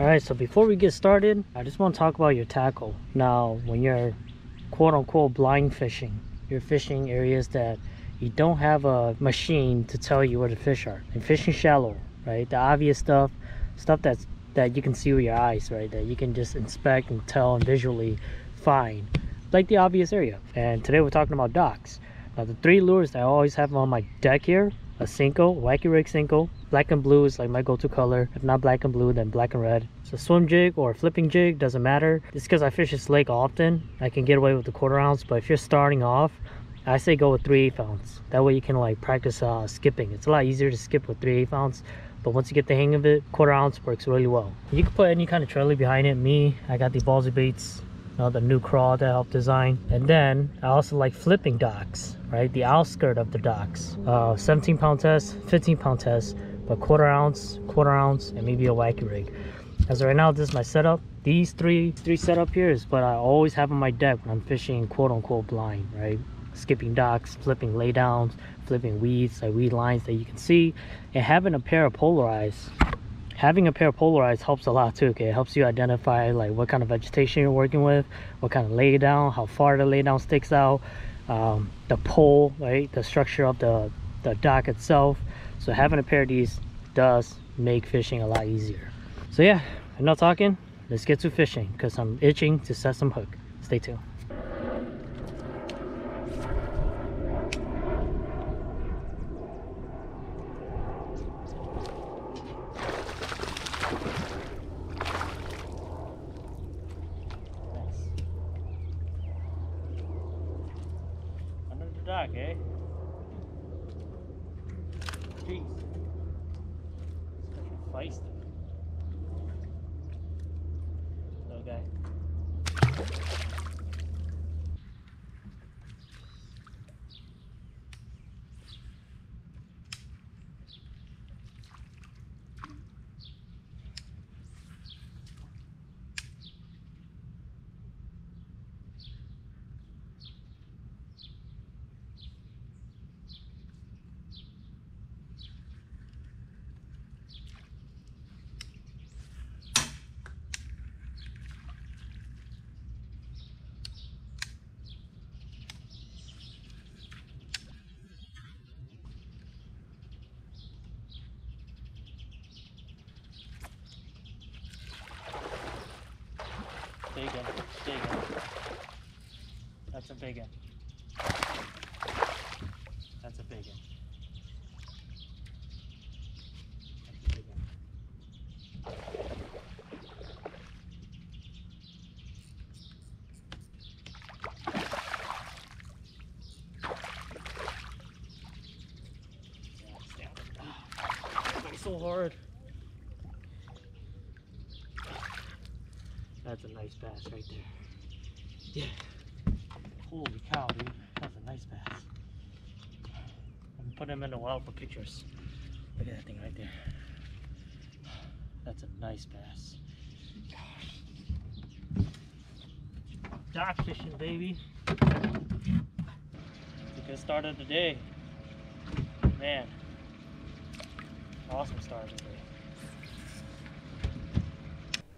All right, so before we get started, I just want to talk about your tackle. Now, when you're quote unquote blind fishing, you're fishing areas that you don't have a machine to tell you where the fish are. And fishing shallow, right? The obvious stuff, stuff that's that you can see with your eyes, right? That you can just inspect and tell and visually find, like the obvious area. And today we're talking about docks. Now the three lures that I always have on my deck here a Senko, Wacky Rig Senko. Black and blue is like my go-to color. If not black and blue, then black and red. So swim jig or flipping jig, doesn't matter. It's because I fish this lake often. I can get away with the quarter ounce, but if you're starting off, I say go with 3 8 ounce. That way you can like practice uh, skipping. It's a lot easier to skip with 3 8 ounce. But once you get the hang of it, quarter ounce works really well. You can put any kind of trailer behind it. Me, I got the Ballzy Baits the new craw that I helped design. And then I also like flipping docks, right? The outskirt of the docks. Uh, 17 pound test, 15 pound test, but quarter ounce, quarter ounce, and maybe a wacky rig. As right now, this is my setup. These three three setup here is what I always have on my deck when I'm fishing quote unquote blind, right? Skipping docks, flipping laydowns, flipping weeds, like weed lines that you can see, and having a pair of polarized having a pair of polarized helps a lot too okay it helps you identify like what kind of vegetation you're working with what kind of laydown how far the laydown sticks out um, the pole right the structure of the the dock itself so having a pair of these does make fishing a lot easier. So yeah enough talking. Let's get to fishing because i'm itching to set some hook. Stay tuned dock, eh? Jeez. Feisty. Little guy. Big one. Big one. That's a big one. That's a big one. so hard. That's a nice bass right there. Yeah. Holy cow, dude. That's a nice bass. I'm putting him in the wild for pictures. Look at that thing right there. That's a nice bass. Gosh. Dock fishing, baby. It's a good start of the day. Man. Awesome start of the day.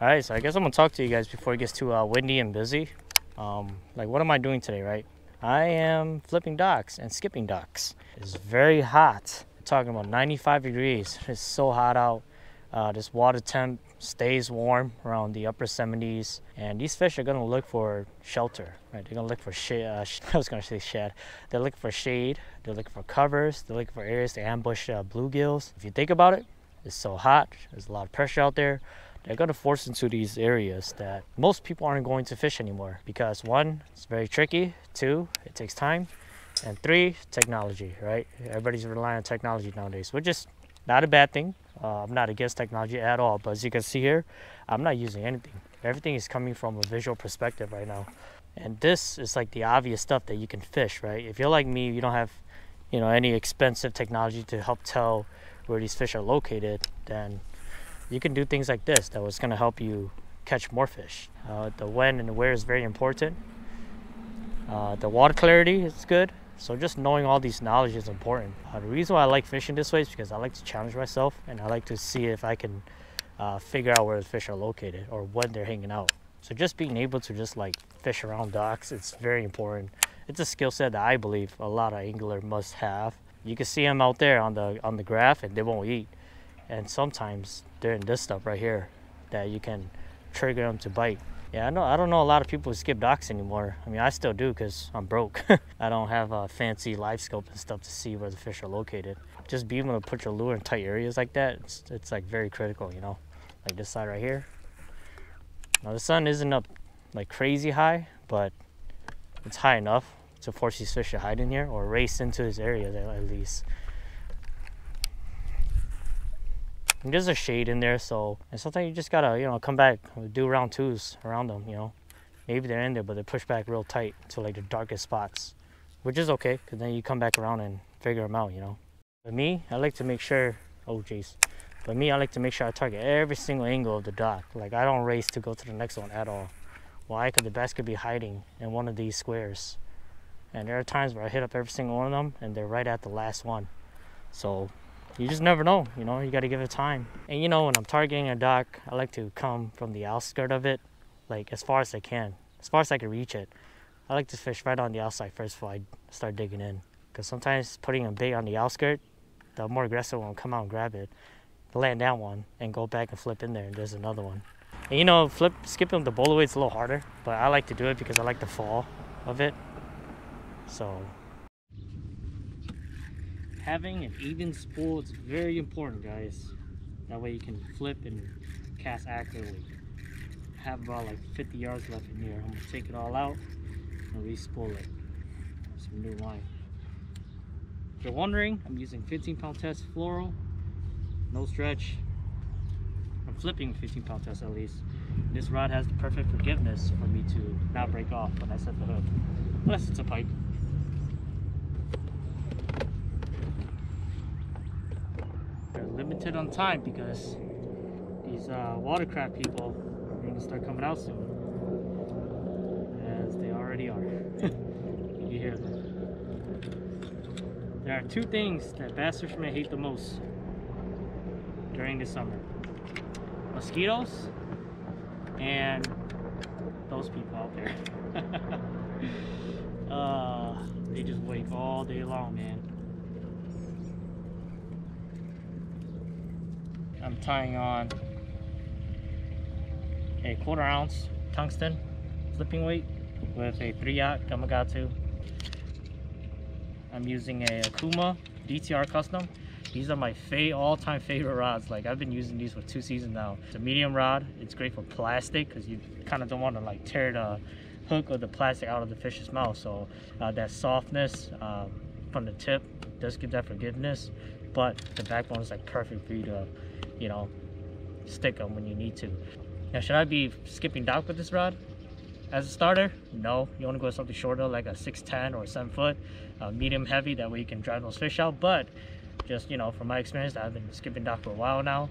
All right, so I guess I'm gonna talk to you guys before it gets too uh, windy and busy. Um, like, what am I doing today, right? I am flipping docks and skipping docks. It's very hot. We're talking about 95 degrees. It's so hot out. Uh, this water temp stays warm around the upper 70s, and these fish are gonna look for shelter, right? They're gonna look for shade. Uh, I was gonna say shed. They're looking for shade. They're looking for covers. They're looking for areas to ambush uh, bluegills. If you think about it, it's so hot. There's a lot of pressure out there they're to force into these areas that most people aren't going to fish anymore because one, it's very tricky, two, it takes time, and three, technology, right? Everybody's relying on technology nowadays, which is not a bad thing. Uh, I'm not against technology at all, but as you can see here, I'm not using anything. Everything is coming from a visual perspective right now. And this is like the obvious stuff that you can fish, right? If you're like me, you don't have, you know, any expensive technology to help tell where these fish are located, then you can do things like this that was going to help you catch more fish. Uh, the when and the where is very important. Uh, the water clarity is good. So just knowing all these knowledge is important. Uh, the reason why I like fishing this way is because I like to challenge myself and I like to see if I can uh, figure out where the fish are located or when they're hanging out. So just being able to just like fish around docks, it's very important. It's a skill set that I believe a lot of angler must have. You can see them out there on the on the graph and they won't eat. And sometimes they're this stuff right here that you can trigger them to bite. Yeah, I know. I don't know a lot of people who skip docks anymore. I mean, I still do because I'm broke. I don't have a fancy LiveScope and stuff to see where the fish are located. Just being able to put your lure in tight areas like that, it's, it's like very critical, you know. Like this side right here. Now the sun isn't up like crazy high, but it's high enough to force these fish to hide in here or race into this area at least. And there's a shade in there, so and sometimes you just gotta, you know, come back, do round twos around them, you know. Maybe they're in there, but they push back real tight to like the darkest spots, which is okay, because then you come back around and figure them out, you know. But me, I like to make sure, oh jeez. But me, I like to make sure I target every single angle of the dock. Like I don't race to go to the next one at all. Why? Because the bass could be hiding in one of these squares. And there are times where I hit up every single one of them and they're right at the last one. So you just never know, you know, you got to give it time. And you know, when I'm targeting a dock, I like to come from the outskirt of it, like as far as I can, as far as I can reach it. I like to fish right on the outside first before I start digging in. Because sometimes putting a bait on the outskirt, the more aggressive one will come out and grab it, land that one, and go back and flip in there, and there's another one. And you know, flip skipping the bowl away is a little harder, but I like to do it because I like the fall of it. So having an even spool is very important guys. That way you can flip and cast accurately I have about like 50 yards left in here. I'm gonna take it all out and re-spool it. Some new line if you're wondering i'm using 15 pound test fluoro, no stretch. I'm flipping 15 pound test at least. This rod has the perfect forgiveness for me to not break off when i set the hook. Unless it's a pipe limited on time because these uh, watercraft people are going to start coming out soon. As they already are. you hear them. There are two things that bass fishermen hate the most during the summer. Mosquitoes and those people out there. uh, they just wake all day long, man. I'm tying on a quarter ounce tungsten flipping weight with a 3-aught Gamakatsu. I'm using a Okuma DTR Custom. These are my all-time favorite rods. Like I've been using these for two seasons now. It's a medium rod. It's great for plastic because you kind of don't want to like tear the hook or the plastic out of the fish's mouth. So uh, that softness uh, from the tip does give that forgiveness, but the backbone is like perfect for you to you know, stick them when you need to. Now, should I be skipping dock with this rod? As a starter, no. You want to go with something shorter like a 6'10 or 7 foot, uh, medium heavy, that way you can drive those fish out. But just, you know, from my experience, I've been skipping dock for a while now.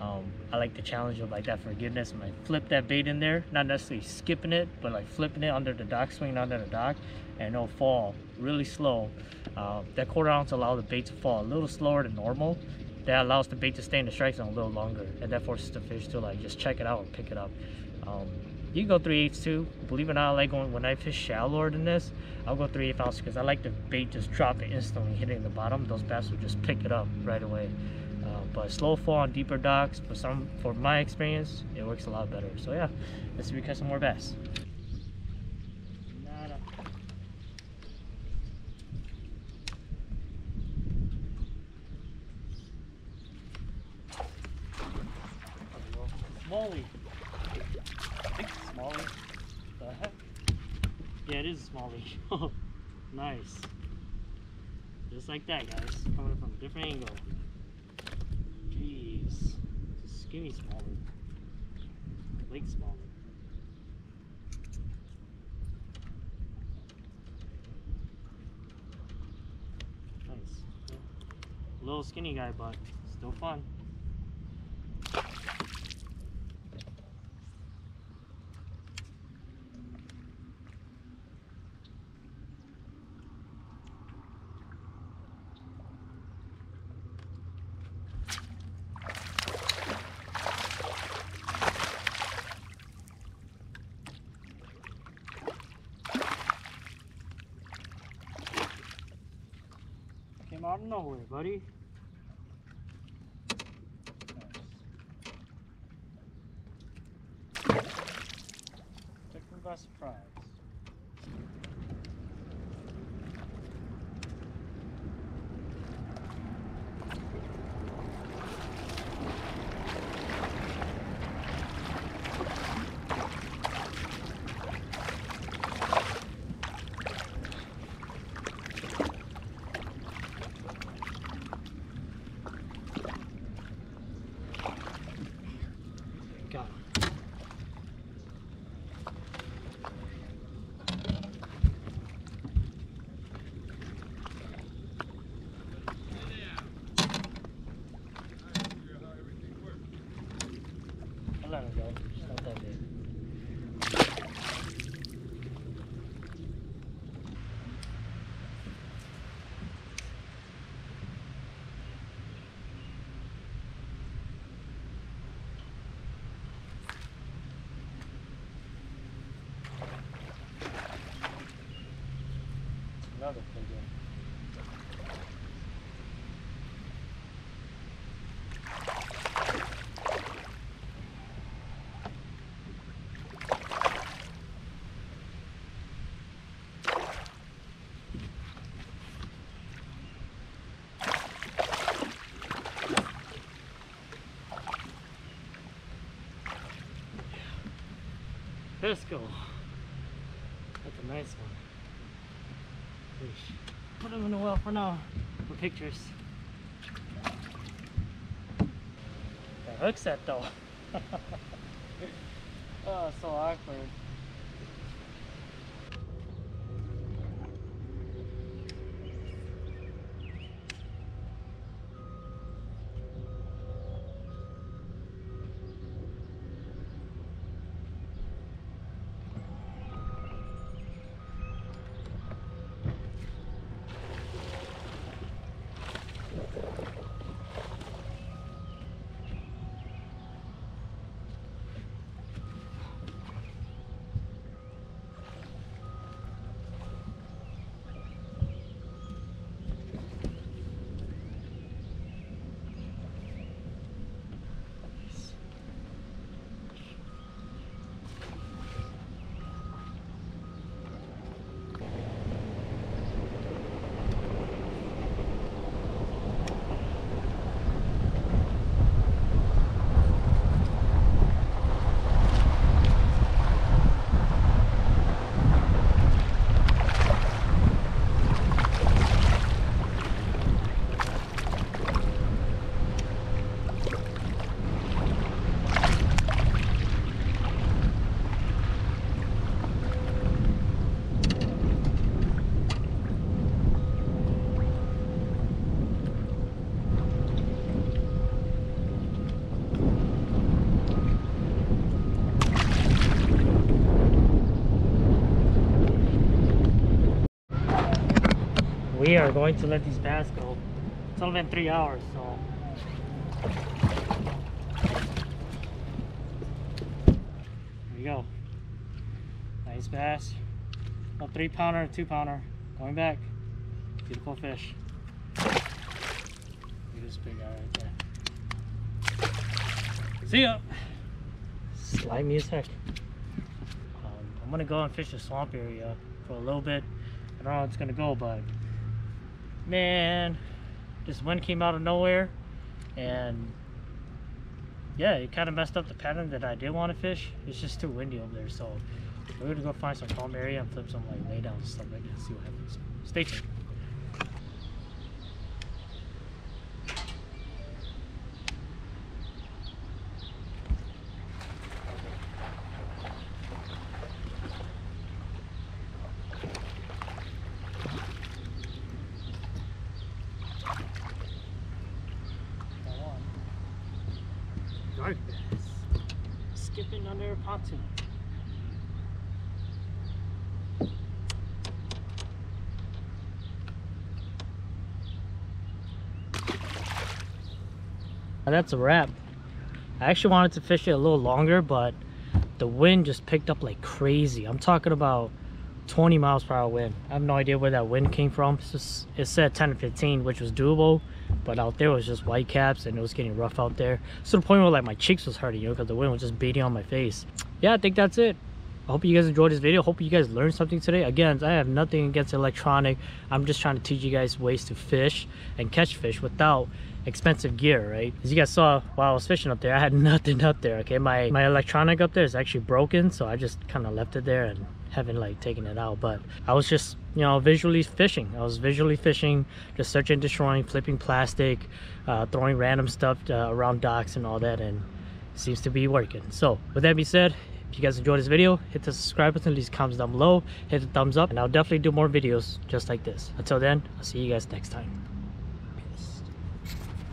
Um, I like the challenge of like that forgiveness when I flip that bait in there, not necessarily skipping it, but like flipping it under the dock, swinging under the dock, and it'll fall really slow. Uh, that quarter ounce allow the bait to fall a little slower than normal, that allows the bait to stay in the strike zone a little longer and that forces the fish to like just check it out and pick it up. Um, you can go 3 8 too. Believe it or not I like going when I fish shallower than this I'll go 3 8 ounce because I like the bait just drop it instantly hitting the bottom. Those bass will just pick it up right away. Uh, but slow fall on deeper docks for some for my experience it works a lot better. So yeah let's see if we catch some more bass Smallie. I think it's Smallie. The heck? Yeah, it is Smallie. nice. Just like that, guys. Coming from a different angle. Jeez. Skinny smaller. Lake smaller. Nice. A Little skinny guy, but still fun. Out of nowhere, buddy. Nice. Took me by surprise. Got him. I'll let him go. It's not that big. Another big one. Go. That's a nice one. Put them in the well for now. For pictures. The hook set though. oh, so awkward. We are going to let these bass go. It's only been three hours, so. There you go. Nice bass. A three pounder, two pounder. Going back. Beautiful fish. Look at this big guy right there. See ya. Slimy as heck. Um, I'm gonna go and fish the swamp area for a little bit. I don't know how it's gonna go, but man, this wind came out of nowhere, and yeah, it kind of messed up the pattern that I did want to fish. It's just too windy over there, so we're gonna go find some calm area and flip some like laydowns and stuff like that. See what happens. Stay tuned. Dark bass. Pontoon. That's a wrap. I actually wanted to fish it a little longer, but the wind just picked up like crazy. I'm talking about 20 miles per hour wind. I have no idea where that wind came from. Just, it said 10 to 15, which was doable, but out there was just white caps and it was getting rough out there. So the point where like my cheeks was hurting, you know, because the wind was just beating on my face. Yeah, I think that's it. I hope you guys enjoyed this video. Hope you guys learned something today. Again, I have nothing against electronic. I'm just trying to teach you guys ways to fish and catch fish without expensive gear, right? As you guys saw while I was fishing up there, I had nothing up there, okay? My, my electronic up there is actually broken, so I just kind of left it there and haven't like taken it out. But I was just, you know, visually fishing. I was visually fishing, just searching, destroying, flipping plastic, uh, throwing random stuff uh, around docks and all that, and seems to be working. So with that being said, if you guys enjoyed this video, hit the subscribe button, leave comments down below, hit the thumbs up, and I'll definitely do more videos just like this. Until then, I'll see you guys next time.